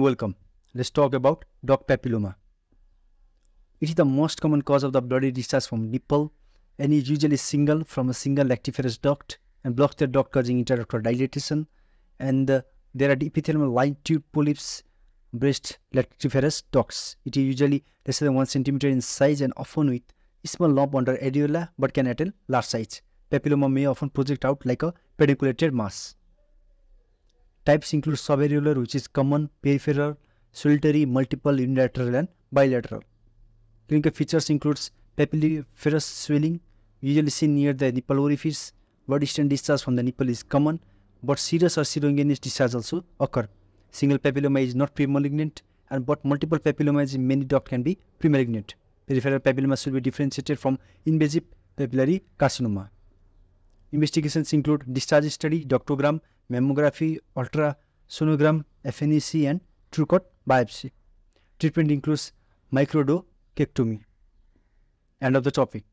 Welcome. Let's talk about duct papilloma. It is the most common cause of the bloody discharge from nipple and is usually single from a single lactiferous duct and blocks the duct causing interductal dilatation and uh, there are epithelial line tube polyps breast lactiferous ducts. It is usually less than 1 centimeter in size and often with small lump under areola but can attain large size. Papilloma may often project out like a pedunculated mass. Types include subareolar which is common, peripheral, solitary, multiple, unilateral and bilateral. Clinical features includes papilliferous swelling, usually seen near the nipple orifice. Distant discharge from the nipple is common, but serous or serosanguineous discharge also occur. Single papilloma is not premalignant, and but multiple papillomas in many ducts can be premalignant. Peripheral papilloma should be differentiated from invasive papillary carcinoma. Investigations include discharge study, ductogram, mammography, ultrasonogram, FNAC, and TrueCut biopsy. Treatment includes microdochectomy. End of the topic.